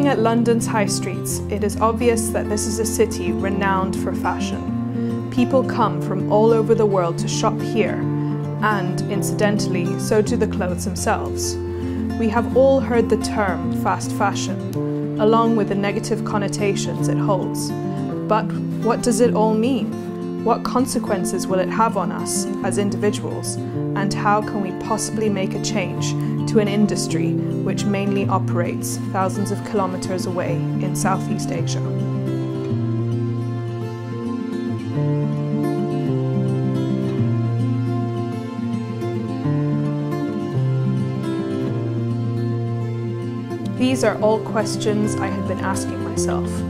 Looking at London's high streets, it is obvious that this is a city renowned for fashion. People come from all over the world to shop here, and incidentally, so do the clothes themselves. We have all heard the term fast fashion, along with the negative connotations it holds. But what does it all mean? What consequences will it have on us as individuals? And how can we possibly make a change to an industry which mainly operates thousands of kilometres away in Southeast Asia. These are all questions I had been asking myself.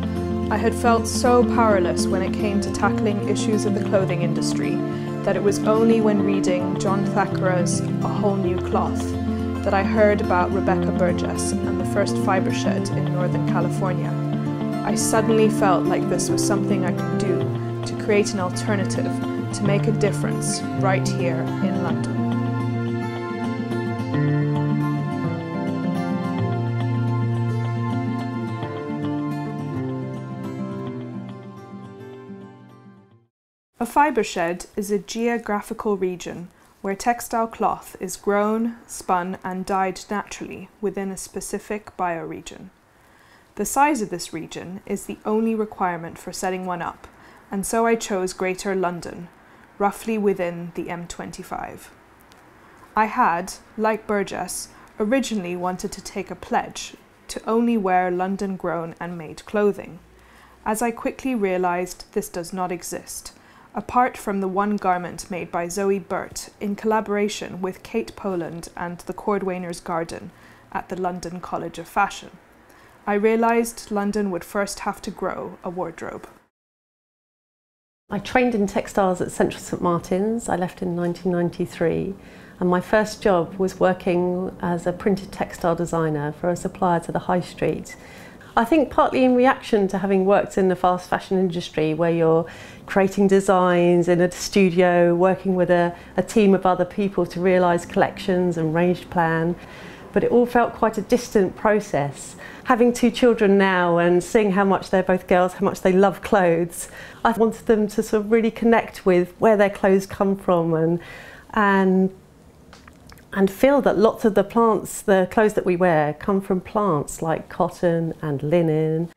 I had felt so powerless when it came to tackling issues of the clothing industry that it was only when reading John Thackara's A Whole New Cloth that I heard about Rebecca Burgess and the first fibre shed in Northern California. I suddenly felt like this was something I could do to create an alternative, to make a difference right here in London. A fibre shed is a geographical region where textile cloth is grown, spun and dyed naturally within a specific bioregion. The size of this region is the only requirement for setting one up, and so I chose Greater London, roughly within the M25. I had, like Burgess, originally wanted to take a pledge to only wear London grown and made clothing. As I quickly realised, this does not exist apart from the one garment made by Zoe Burt in collaboration with Kate Poland and the Cordwainers Garden at the London College of Fashion. I realised London would first have to grow a wardrobe. I trained in textiles at Central St Martin's. I left in 1993 and my first job was working as a printed textile designer for a supplier to the high street I think partly in reaction to having worked in the fast fashion industry where you're creating designs in a studio, working with a, a team of other people to realise collections and range plan, but it all felt quite a distant process. Having two children now and seeing how much they're both girls, how much they love clothes, I wanted them to sort of really connect with where their clothes come from and, and and feel that lots of the plants, the clothes that we wear, come from plants like cotton and linen.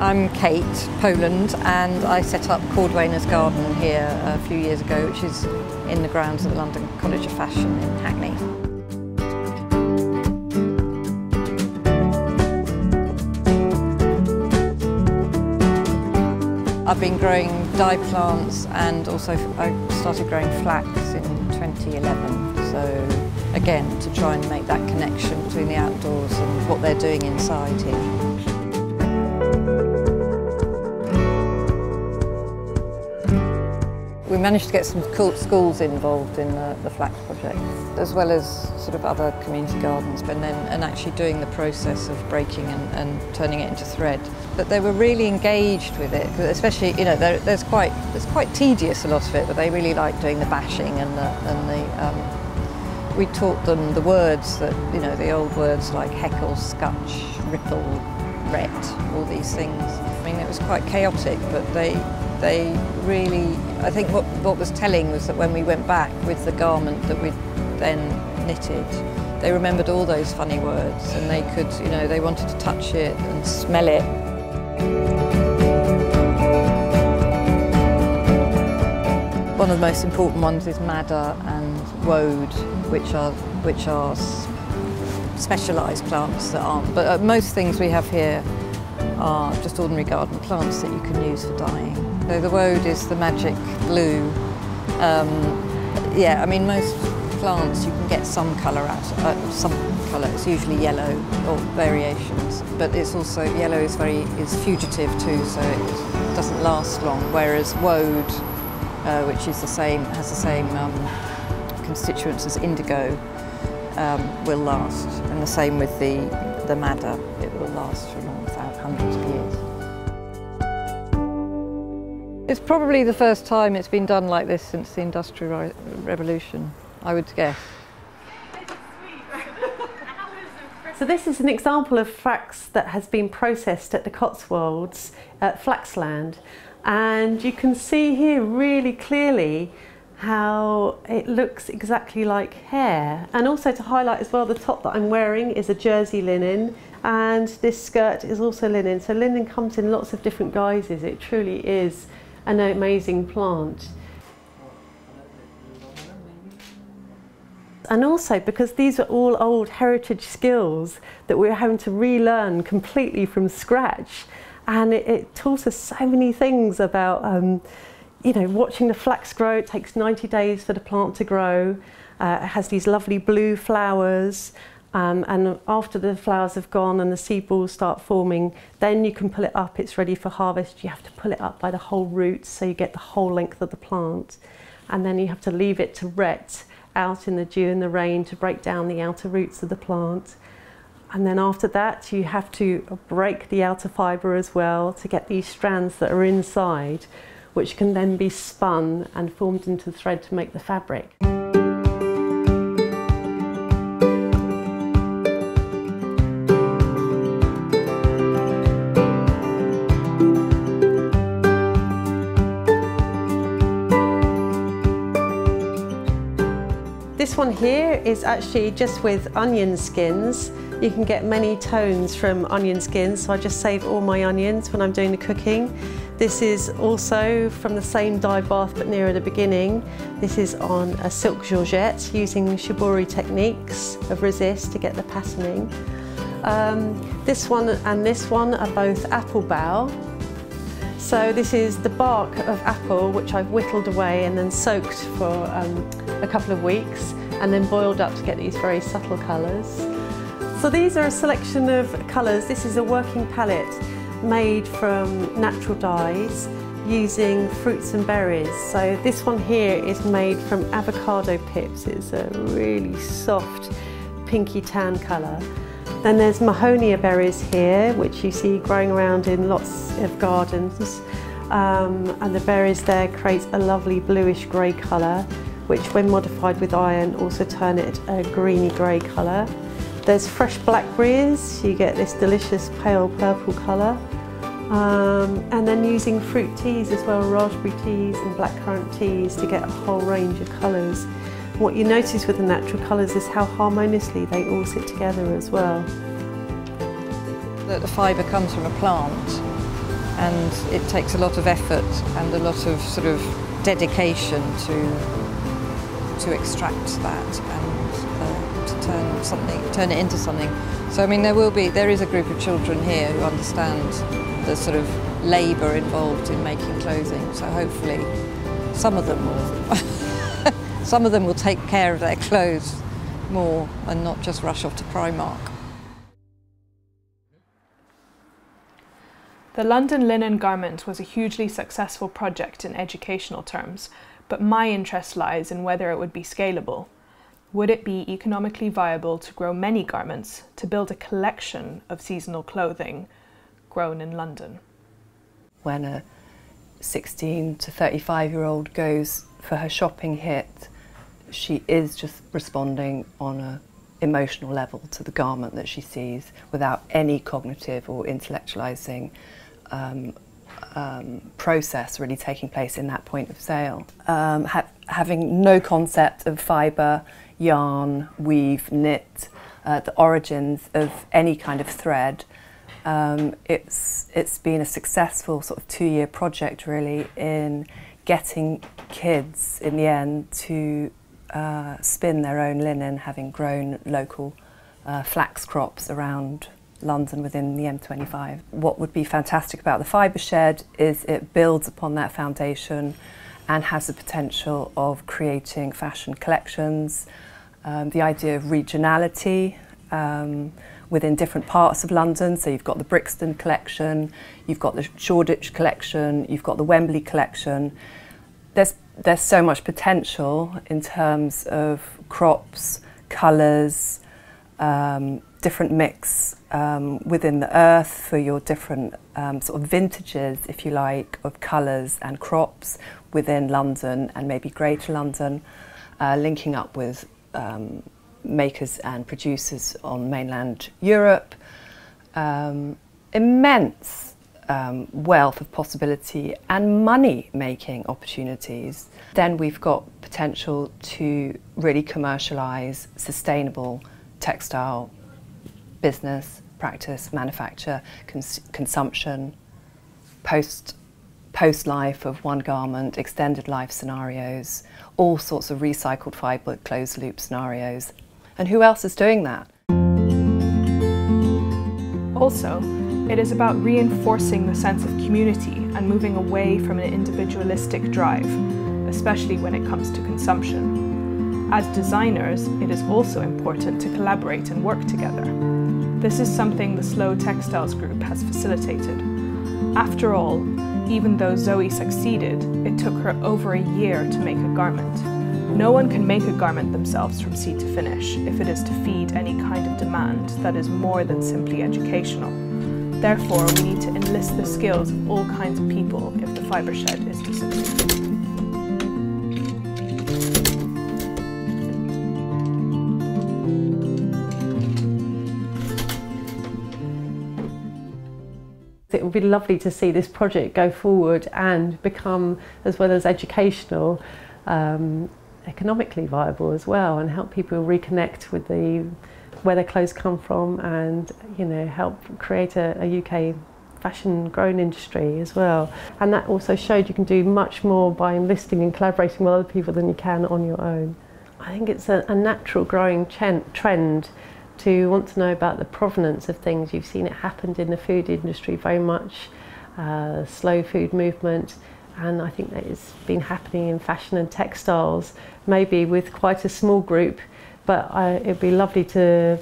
I'm Kate Poland and I set up Cordwainers Garden here a few years ago, which is in the grounds of the London College of Fashion in Hackney. I've been growing dye plants and also I started growing flax in 2011. So again, to try and make that connection between the outdoors and what they're doing inside here. We managed to get some schools involved in the, the flax project, as well as sort of other community gardens, but then and actually doing the process of breaking and, and turning it into thread. But they were really engaged with it, especially you know there's quite there's quite tedious a lot of it, but they really like doing the bashing and the and the. Um, we taught them the words that you know the old words like heckle, scutch, ripple, ret, all these things. I mean it was quite chaotic, but they they really, I think what, what was telling was that when we went back with the garment that we'd then knitted, they remembered all those funny words and they could, you know, they wanted to touch it and smell it. One of the most important ones is madder and woad, which are, which are specialised plants that aren't. But uh, most things we have here are just ordinary garden plants that you can use for dyeing. So the woad is the magic glue. Um, yeah, I mean most plants you can get some colour out, uh, some colour. It's usually yellow or variations, but it's also yellow is very is fugitive too, so it doesn't last long. Whereas woad, uh, which is the same, has the same um, constituents as indigo, um, will last, and the same with the the madder. It will last for long, hundreds of years. It's probably the first time it's been done like this since the Industrial Revolution, I would guess. So this is an example of flax that has been processed at the Cotswolds at Flaxland. And you can see here really clearly how it looks exactly like hair. And also to highlight as well, the top that I'm wearing is a jersey linen and this skirt is also linen. So linen comes in lots of different guises. It truly is an amazing plant. And also because these are all old heritage skills that we're having to relearn completely from scratch. And it, it taught us so many things about um, you know, watching the flax grow, it takes 90 days for the plant to grow. Uh, it has these lovely blue flowers. Um, and after the flowers have gone and the seed balls start forming, then you can pull it up. It's ready for harvest. You have to pull it up by the whole root so you get the whole length of the plant. And then you have to leave it to ret out in the dew and the rain to break down the outer roots of the plant. And then after that, you have to break the outer fibre as well to get these strands that are inside which can then be spun and formed into thread to make the fabric. This one here is actually just with onion skins. You can get many tones from onion skins, so I just save all my onions when I'm doing the cooking. This is also from the same dye bath but nearer the beginning. This is on a silk georgette using shibori techniques of resist to get the patterning. Um, this one and this one are both apple bough. So this is the bark of apple which I've whittled away and then soaked for um, a couple of weeks and then boiled up to get these very subtle colours. So these are a selection of colours. This is a working palette made from natural dyes using fruits and berries. So this one here is made from avocado pips. It's a really soft pinky tan colour. Then there's mahonia berries here, which you see growing around in lots of gardens. Um, and the berries there create a lovely bluish grey colour, which when modified with iron also turn it a greeny grey colour. There's fresh blackberries, you get this delicious pale purple colour. Um, and then using fruit teas as well, raspberry teas and blackcurrant teas to get a whole range of colours. What you notice with the natural colours is how harmoniously they all sit together as well. That the fibre comes from a plant and it takes a lot of effort and a lot of sort of dedication to to extract that and uh, to turn something, turn it into something. So I mean, there will be, there is a group of children here who understand the sort of labour involved in making clothing. So hopefully, some of them will, some of them will take care of their clothes more and not just rush off to Primark. The London Linen Garment was a hugely successful project in educational terms, but my interest lies in whether it would be scalable. Would it be economically viable to grow many garments to build a collection of seasonal clothing grown in London? When a 16 to 35 year old goes for her shopping hit, she is just responding on a emotional level to the garment that she sees without any cognitive or intellectualizing um, um, process really taking place in that point of sale. Um, ha having no concept of fibre, yarn, weave, knit, uh, the origins of any kind of thread, um, it's, it's been a successful sort of two-year project really in getting kids in the end to uh, spin their own linen, having grown local uh, flax crops around London within the M25. What would be fantastic about the fibre shed is it builds upon that foundation and has the potential of creating fashion collections, um, the idea of regionality um, within different parts of London. So you've got the Brixton collection, you've got the Shoreditch collection, you've got the Wembley collection. There's, there's so much potential in terms of crops, colours, um, different mix um, within the earth for your different um, sort of vintages, if you like, of colours and crops within London and maybe Greater London, uh, linking up with um, makers and producers on mainland Europe. Um, immense um, wealth of possibility and money making opportunities. Then we've got potential to really commercialise sustainable textile business, practice, manufacture, cons consumption, post post life of one garment, extended life scenarios, all sorts of recycled fibre closed loop scenarios. And who else is doing that? Also, it is about reinforcing the sense of community and moving away from an individualistic drive, especially when it comes to consumption. As designers, it is also important to collaborate and work together. This is something the Slow Textiles Group has facilitated. After all, even though Zoe succeeded, it took her over a year to make a garment. No one can make a garment themselves from seed to finish if it is to feed any kind of demand that is more than simply educational. Therefore, we need to enlist the skills of all kinds of people if the fibre shed is to succeed. Would be lovely to see this project go forward and become, as well as educational, um, economically viable as well and help people reconnect with the where their clothes come from and you know help create a, a UK fashion grown industry as well and that also showed you can do much more by investing and collaborating with other people than you can on your own. I think it's a, a natural growing trend to want to know about the provenance of things. You've seen it happened in the food industry very much, uh, slow food movement, and I think that it's been happening in fashion and textiles, maybe with quite a small group, but it'd be lovely to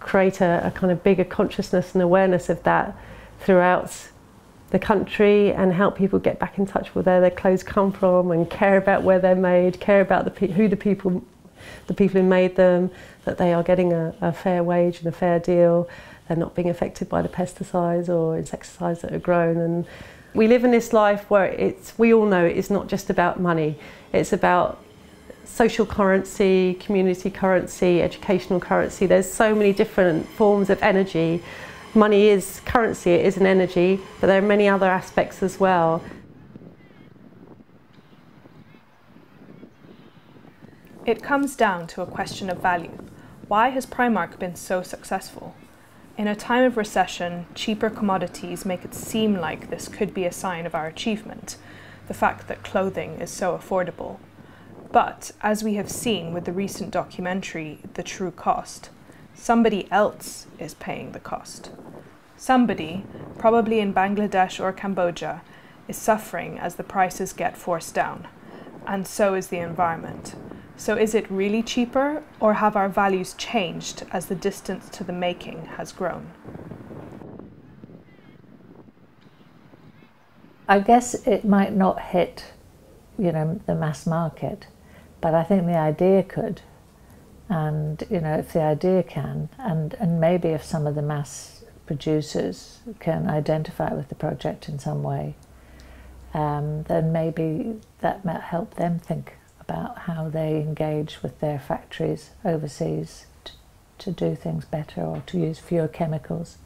create a, a kind of bigger consciousness and awareness of that throughout the country and help people get back in touch with where their clothes come from and care about where they're made, care about the who the people the people who made them, that they are getting a, a fair wage and a fair deal, they're not being affected by the pesticides or insecticides that are grown. And we live in this life where it's, we all know it's not just about money, it's about social currency, community currency, educational currency. There's so many different forms of energy. Money is currency, it is an energy, but there are many other aspects as well. It comes down to a question of value. Why has Primark been so successful? In a time of recession, cheaper commodities make it seem like this could be a sign of our achievement, the fact that clothing is so affordable. But, as we have seen with the recent documentary, The True Cost, somebody else is paying the cost. Somebody, probably in Bangladesh or Cambodia, is suffering as the prices get forced down, and so is the environment. So is it really cheaper, or have our values changed as the distance to the making has grown? I guess it might not hit, you know, the mass market, but I think the idea could. And, you know, if the idea can, and, and maybe if some of the mass producers can identify with the project in some way, um, then maybe that might help them think about how they engage with their factories overseas to, to do things better or to use fewer chemicals.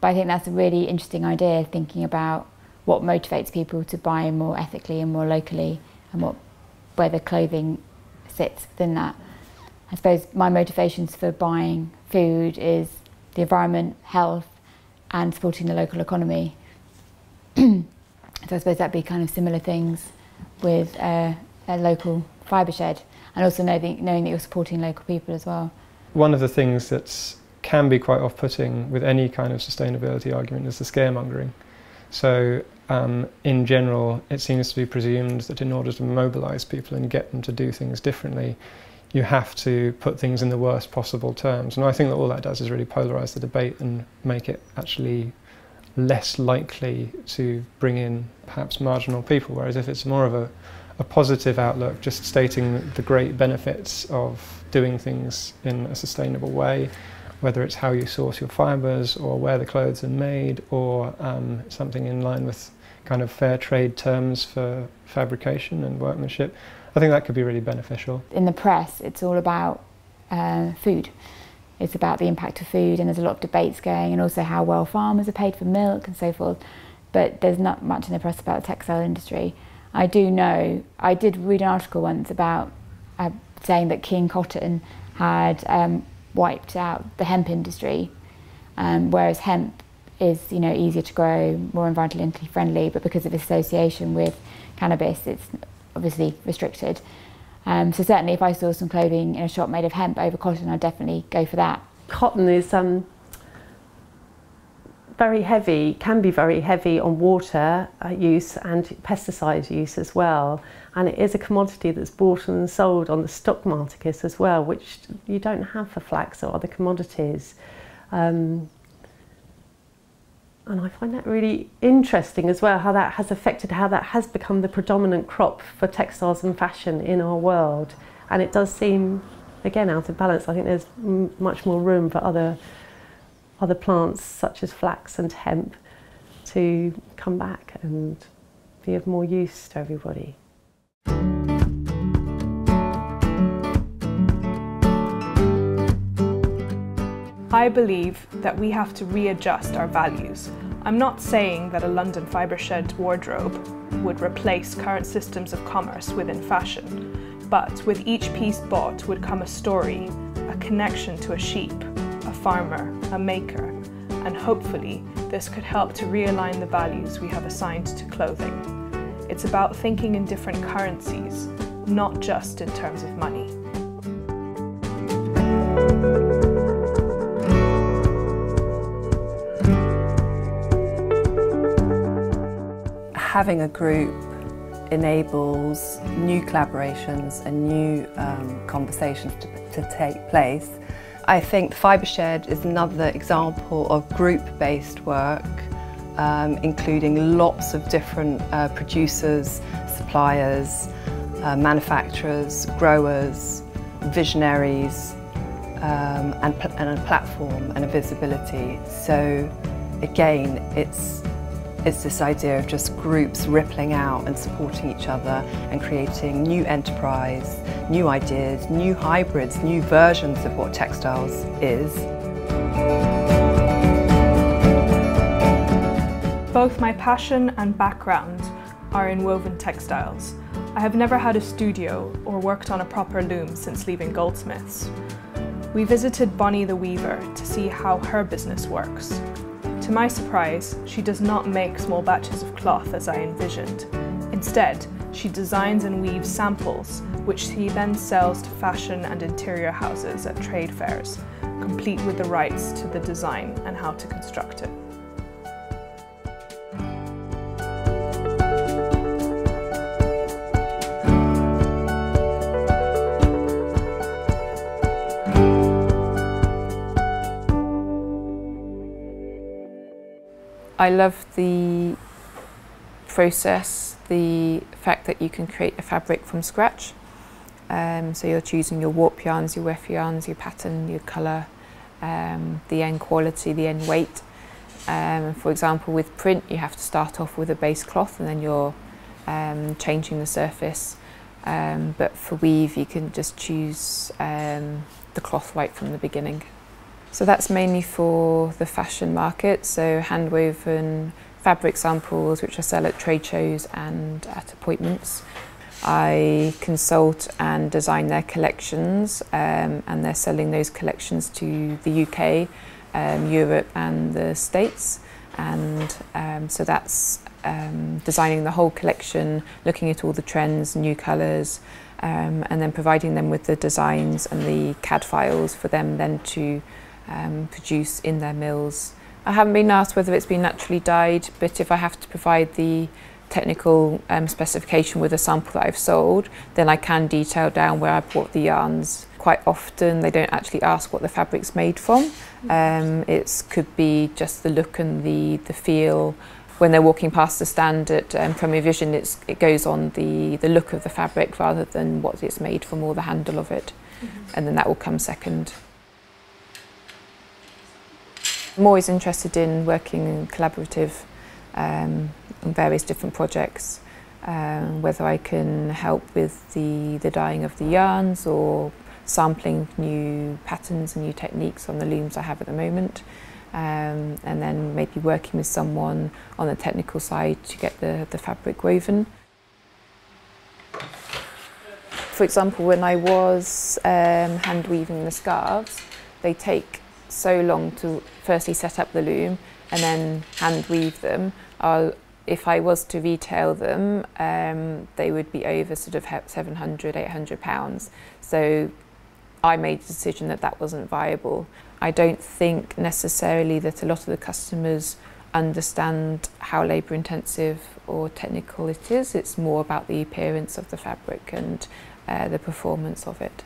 But I think that's a really interesting idea, thinking about what motivates people to buy more ethically and more locally and what where the clothing sits within that. I suppose my motivations for buying food is the environment, health, and supporting the local economy. so I suppose that'd be kind of similar things with uh, a local fibre shed and also knowing, knowing that you're supporting local people as well. One of the things that can be quite off-putting with any kind of sustainability argument is the scaremongering. So um, in general, it seems to be presumed that in order to mobilise people and get them to do things differently, you have to put things in the worst possible terms. And I think that all that does is really polarise the debate and make it actually less likely to bring in perhaps marginal people. Whereas if it's more of a a positive outlook, just stating the great benefits of doing things in a sustainable way, whether it's how you source your fibres or where the clothes are made or um, something in line with kind of fair trade terms for fabrication and workmanship. I think that could be really beneficial. In the press, it's all about uh, food. It's about the impact of food, and there's a lot of debates going, and also how well farmers are paid for milk and so forth. But there's not much in the press about the textile industry. I do know, I did read an article once about uh, saying that King Cotton had um, wiped out the hemp industry, um, whereas hemp is you know easier to grow, more environmentally friendly, but because of association with cannabis, it's obviously restricted. Um, so certainly, if I saw some clothing in a shop made of hemp over cotton, I'd definitely go for that. Cotton is um, very heavy, can be very heavy on water uh, use and pesticide use as well. And it is a commodity that's bought and sold on the stock market as well, which you don't have for flax or other commodities. Um, and I find that really interesting as well, how that has affected, how that has become the predominant crop for textiles and fashion in our world. And it does seem, again, out of balance. I think there's much more room for other, other plants such as flax and hemp to come back and be of more use to everybody. I believe that we have to readjust our values. I'm not saying that a London fibre shed wardrobe would replace current systems of commerce within fashion, but with each piece bought would come a story, a connection to a sheep, farmer, a maker, and hopefully this could help to realign the values we have assigned to clothing. It's about thinking in different currencies, not just in terms of money. having a group enables new collaborations and new um, conversations to, to, take place. I think Fibershed is another example of group-based work, um, including lots of different uh, producers, suppliers, uh, manufacturers, growers, visionaries, um, and, and a platform and a visibility. So again, it's it's this idea of just groups rippling out and supporting each other and creating new enterprise, new ideas, new hybrids, new versions of what textiles is. Both my passion and background are in woven textiles. I have never had a studio or worked on a proper loom since leaving Goldsmiths. We visited Bonnie the Weaver to see how her business works to my surprise, she does not make small batches of cloth as I envisioned. Instead, she designs and weaves samples, which she then sells to fashion and interior houses at trade fairs, complete with the rights to the design and how to construct it. I love the process, the fact that you can create a fabric from scratch. Um, so you're choosing your warp yarns, your weft yarns, your pattern, your colour, um, the end quality, the end weight. Um, for example, with print, you have to start off with a base cloth and then you're um, changing the surface. Um, but for weave, you can just choose um, the cloth right from the beginning. So that's mainly for the fashion market, so hand-woven fabric samples which I sell at trade shows and at appointments. I consult and design their collections um, and they're selling those collections to the UK, um, Europe and the States and um, so that's um, designing the whole collection, looking at all the trends, new colours um, and then providing them with the designs and the CAD files for them then to um, produce in their mills. I haven't been asked whether it's been naturally dyed, but if I have to provide the technical um, specification with a sample that I've sold, then I can detail down where I bought the yarns. Quite often they don't actually ask what the fabric's made from. Um, it could be just the look and the, the feel. When they're walking past the stand at um, Premier Vision, it's, it goes on the, the look of the fabric rather than what it's made from or the handle of it. Mm -hmm. And then that will come second. I'm always interested in working in collaborative um, on various different projects, um, whether I can help with the, the dyeing of the yarns or sampling new patterns and new techniques on the looms I have at the moment. Um, and then maybe working with someone on the technical side to get the, the fabric woven. For example, when I was um, hand weaving the scarves, they take so long to firstly set up the loom and then hand weave them. I'll, if I was to retail them, um, they would be over sort of 700, 800 pounds. So I made the decision that that wasn't viable. I don't think necessarily that a lot of the customers understand how labour intensive or technical it is. It's more about the appearance of the fabric and uh, the performance of it.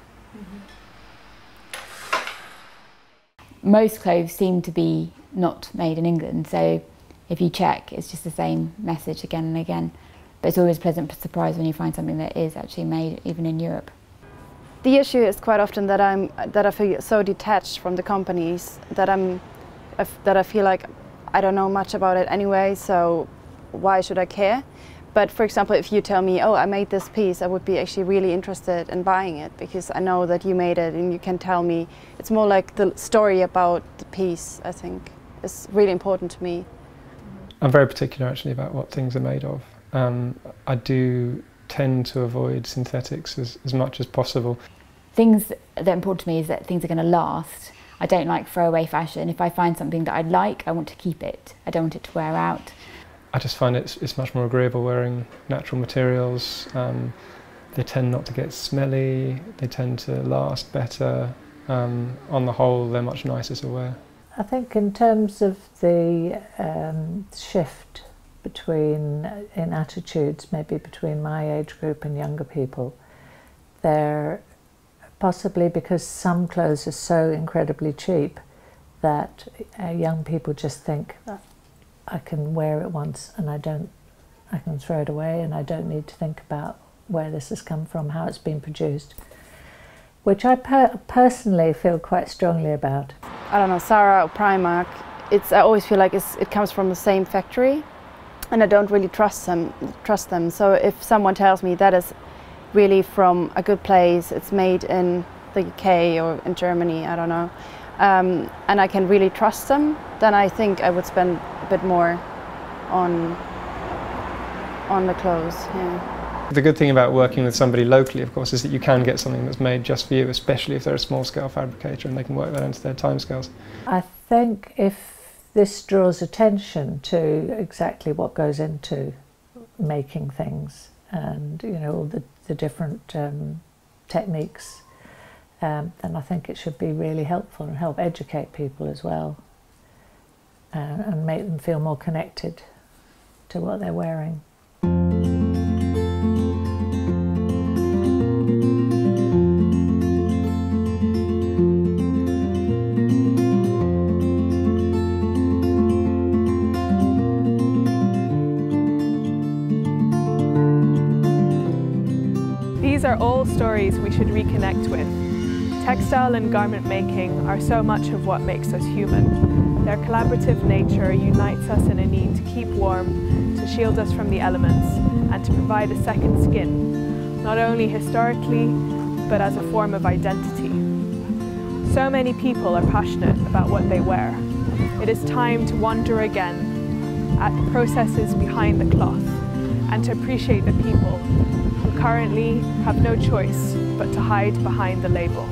Most clothes seem to be not made in England, so if you check, it's just the same message again and again. But it's always a pleasant surprise when you find something that is actually made even in Europe. The issue is quite often that I'm that I feel so detached from the companies that I'm that I feel like I don't know much about it anyway, so why should I care? But for example, if you tell me, oh, I made this piece, I would be actually really interested in buying it because I know that you made it and you can tell me. It's more like the story about the piece, I think, is really important to me. I'm very particular actually about what things are made of. Um, I do tend to avoid synthetics as, as much as possible. Things that are important to me is that things are going to last. I don't like throwaway fashion. If I find something that I like, I want to keep it. I don't want it to wear out. I just find it's, it's much more agreeable wearing natural materials. Um, they tend not to get smelly, they tend to last better. Um, on the whole, they're much nicer to wear. I think in terms of the um, shift between in attitudes, maybe between my age group and younger people, there possibly because some clothes are so incredibly cheap that uh, young people just think I can wear it once and I don't, I can throw it away and I don't need to think about where this has come from, how it's been produced, which I per personally feel quite strongly about. I don't know, Zara or Primark, it's, I always feel like it comes from the same factory and I don't really trust them, trust them. So if someone tells me that is really from a good place, it's made in the UK or in Germany, I don't know, um, and I can really trust them, then I think I would spend a bit more on on the clothes. Yeah. The good thing about working with somebody locally, of course, is that you can get something that's made just for you, especially if they're a small-scale fabricator and they can work that into their timescales. I think if this draws attention to exactly what goes into making things and you know all the, the different um, techniques um, then I think it should be really helpful and help educate people as well uh, and make them feel more connected to what they're wearing. These are all stories we should reconnect with Textile and garment making are so much of what makes us human. Their collaborative nature unites us in a need to keep warm, to shield us from the elements, and to provide a second skin, not only historically, but as a form of identity. So many people are passionate about what they wear. It is time to wonder again at the processes behind the cloth and to appreciate the people who currently have no choice but to hide behind the label.